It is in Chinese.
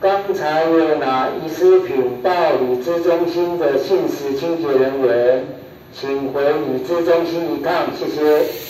刚才有拿遗失品到理资中心的信氏清洁人员，请回理资中心一趟，谢谢。